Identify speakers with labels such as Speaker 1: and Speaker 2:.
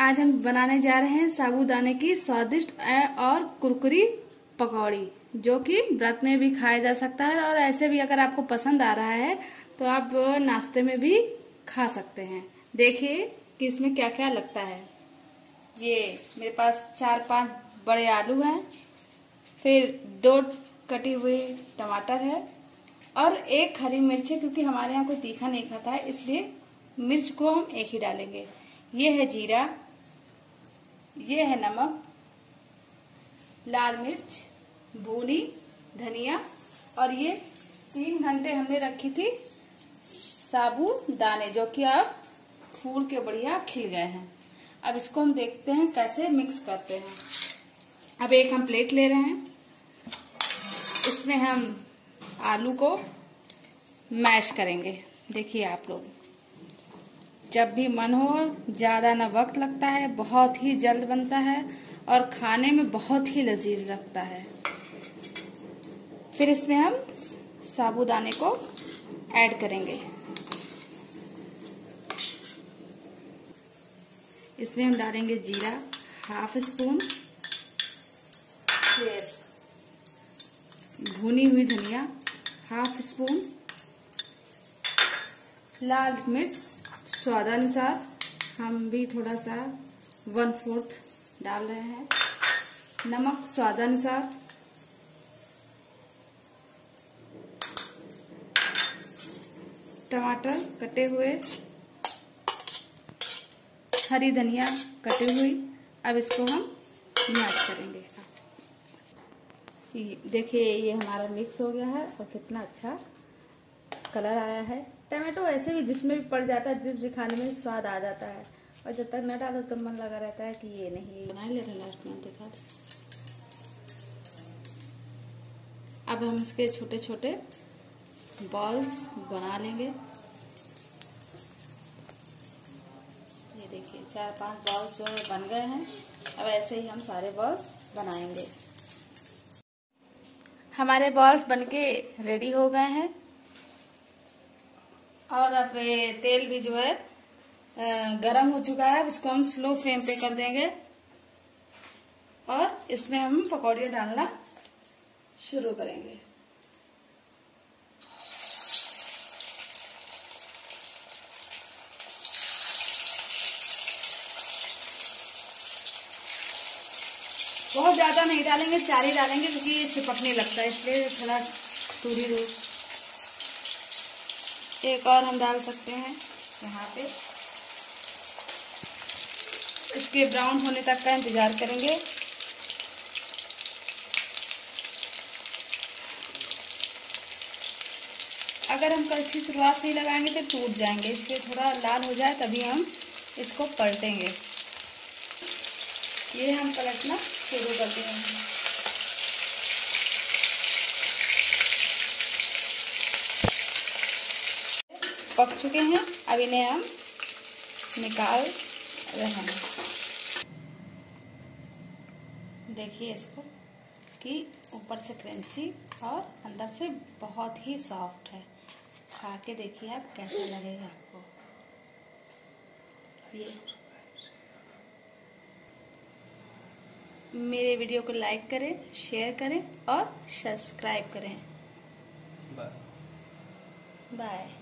Speaker 1: आज हम बनाने जा रहे हैं साबूदाने की स्वादिष्ट और कुरकुरी पकौड़ी, जो कि व्रत में भी खाया जा सकता है और ऐसे भी अगर आपको पसंद आ रहा है तो आप नाश्ते में भी खा सकते हैं। देखिए कि इसमें क्या क्या लगता है। ये मेरे पास चार पाँच बड़े आलू हैं, फिर दो कटी हुई टमाटर है और एक हरी मिर्च है, क्योंकि हमारे यहाँ कोई तीखा नहीं खाता है, इसलिए मिर्च को हम एक ही डालेंगे। ये है जीरा ये है नमक, लाल मिर्च भूनी धनिया, और ये तीन घंटे हमने रखी थी साबु दाने, जो कि अब फूल के बढ़िया खिल गए हैं। अब इसको हम देखते हैं कैसे मिक्स करते हैं। अब एक हम प्लेट ले रहे हैं। इसमें हम आलू को मैश करेंगे। देखिए आप लोग। जब भी मन हो, ज़्यादा ना वक्त लगता है, बहुत ही जल्द बनता है और खाने में बहुत ही लजीज लगता है। फिर इसमें हम साबुदाने को ऐड करेंगे। इसमें हम डालेंगे जीरा, हाफ़ स्पून फिर भुनी हुई धनिया, हाफ़ स्पून, लाल मिर्च स्वादानुसार हम भी थोड़ा सा वन फोर्थ डाल रहे हैं। नमक स्वादानुसार। टमाटर कटे हुए। हरी धनिया कटी हुई। अब इसको हम मैच करेंगे। देखिए, ये हमारा मिक्स हो गया है और कितना अच्छा कलर आया है। टमाटो ऐसे भी जिसमें भी पड़ जाता है, जिस भी खाने में स्वाद आ जाता है। और जब तक न डालो तो मन लगा रहता है कि ये नहीं। बना ले रहे लास्ट में, दिखा अब हम इसके छोटे छोटे बॉल्स बना लेंगे। ये देखिए चार पाँच बॉल्स जो है बन गए हैं। अब ऐसे ही हम सारे बॉल्स बनाएँगे। हमारे बॉल्स बनके रेडी हो गए हैं। और अब तेल भी जो है गरम हो चुका है। इसको हम स्लो फ्लेम पे कर देंगे। और इसमें हम पकौड़ियाँ डालना शुरू करेंगे। बहुत ज़्यादा नहीं डालेंगे, चार ही डालेंगे, क्योंकि ये चिपकने लगता है, इसलिए थोड़ा थोड़ी दूर। एक और हम डाल सकते हैं। यहाँ पे। इसके ब्राउन होने तक का इंतज़ार करेंगे। अगर हम कलछी शुरुआत से ही लगाएँगे तो टूट जाएँगे। इसलिए थोड़ा लाल हो जाए तभी हम इसको पलटेंगे। ये हम पलटना शुरू करते हैं। पक चुके हैं। अब इन्हें हम निकाल रहे हैं। देखिए इसको कि ऊपर से क्रंची और अंदर से बहुत ही सॉफ्ट है। खा के देखिए आप कैसा लगेगा आपको। ये। मेरे वीडियो को लाइक करें शेयर करें और सब्सक्राइब करें। बाय